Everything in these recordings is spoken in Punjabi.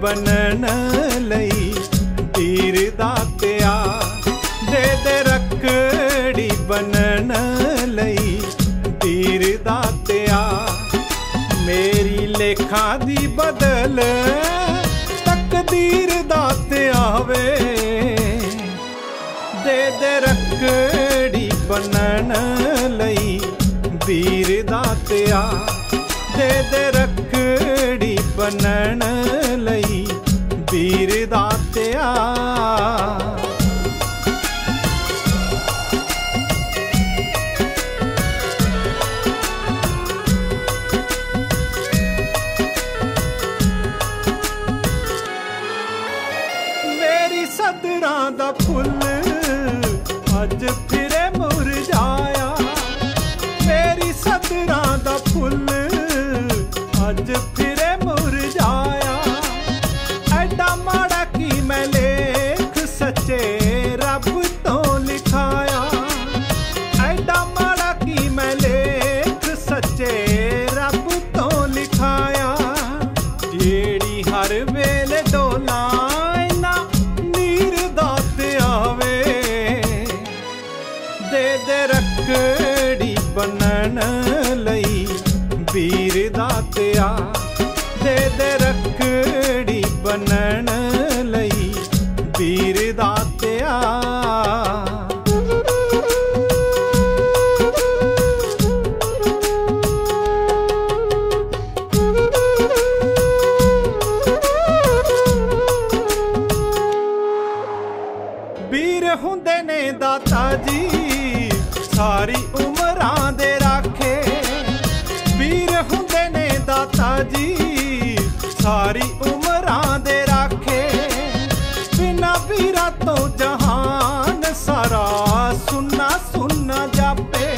ਬਣਨ ਲਈ ਵੀਰ ਦਾਤਿਆ ਦੇ ਦੇ ਰੱਖੜੀ ਬੰਨਣ ਲਈ ਵੀਰ ਦਾਤਿਆ ਮੇਰੀ ਲੇਖਾ ਦੀ ਬਦਲ ਤਕਦੀਰ ਦਾਤਿਆ ਵੇ ਦੇ ਦੇ ਰੱਖੜੀ ਬਣਨ ਲਈ ਵੀਰ ਦਾਤਿਆ ਦੇ ਦੇ ਰੱਖੜੀ ਬਣਨ ਲਈ ਵੀਰ ਦਾਤਿਆ ਮੇਰੀ ਸਦਰਾਂ ਦਾ ਫੁੱਲ ਅੱਜ ਫਿਰੇ ਮੁਰਝਾਇਆ ਮੇਰੀ ਸਦਰਾਂ ਦਾ ਫੁੱਲ ਅੱਜ ਵੀਰ ਹੁੰਦੇ ਨੇ ਦਾਤਾ ਜੀ, ਸਾਰੀ ਉਮਰਾਂ ਦੇ ਰਾਖੇ। ਵੀਰ ਹੁੰਦੇ ਨੇ ਦਾਤਾ ਜੀ, ਸਾਰੀ ਉਮਰਾਂ ਦੇ ਰਾਖੇ। ਬਿਨਾ ਵੀਰਾਂ ਤੋਂ ਜਹਾਨ ਸਾਰਾ ਸੁਨਾ ਸੁਨਾ ਜਾਪੇ।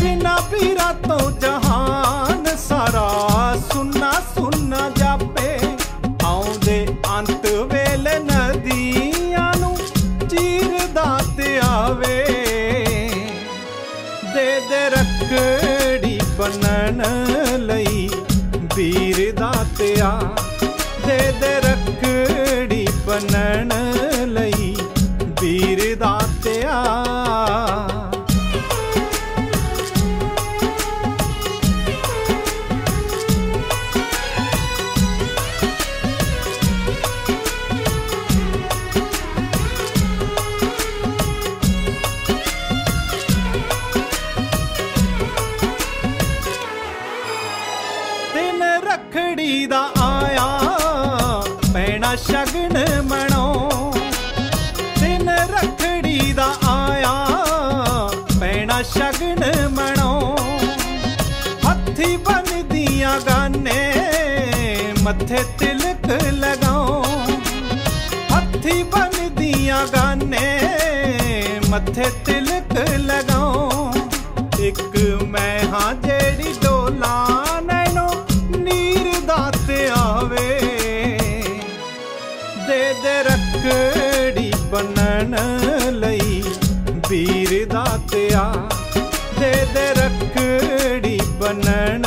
ਬਿਨਾ ਵੀਰਾਂ ਤੋਂ ਚੀਰਦਾ ਆਵੇ। ਦੇ ਦੇ ਰੱਖੜੀ ਬੰਨਣ ਲਈ ਵੀਰ ਦਾਤਿਆ ਪੈਣਾ ਸ਼ਗਨ ਮਣੋ, ਦਿਨ ਰਖੜੀ ਦਾ ਆਇਆ, ਪੈਣਾ ਸ਼ਗਨ ਮਣੋ। ਹੱਥੀ ਬੰਨਦੀਆਂ ਗਾਨੇ, ਮੱਥੇ ਤਿਲਕ ਲਗਾਓ ਹੱਥੀ ਬੰਨਦੀਆਂ ਗਾਨੇ, ਮੱਥੇ ਤਿਲਕ ਲਗਾਓ ਇੱਕ ਮੈਂ ਹਾਂ ਬਣਨ ਲਈ ਵੀਰ ਦਾਤਿਆ ਦੇ ਦੇ ਰੱਖੜੀ ਬੰਨਣ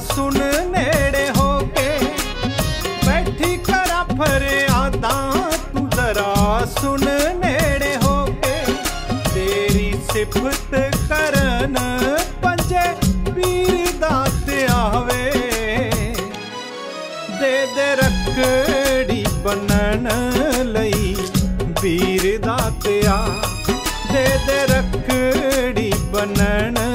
ਸੁਣ ਨੇੜੇ ਹੋ ਕੇ। ਬੈਠੀ ਕਰਾਂ ਫਰਿਆਦਾਂ, ਤੂੰ ਜ਼ਰਾ ਸੁਣ ਨੇੜੇ ਹੋ ਕੇ। ਤੇਰੀ ਸਿਫਤ ਕਰਨ ਪੰਜੇ ਪੀਰ ਦਾਤ ਆਵੇ ਦੇ ਦੇ ਰੱਖੜੀ ਬੰਨਣ ਲਈ ਵੀਰ ਦਾਤਿਆ ਦੇ ਦੇ ਰੱਖੜੀ ਬੰਨਣ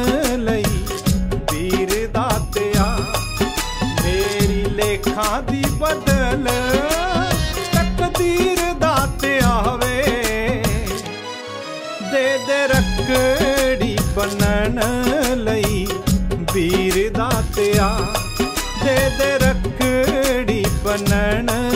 ਬਦਲ ਤਕਦੀਰ ਦਾ ਦੇ ਦੇ ਰੱਕੜੀ ਬਣਨ ਲਈ ਵੀਰ ਦਾ ਦੇ ਦੇ ਬਣਨ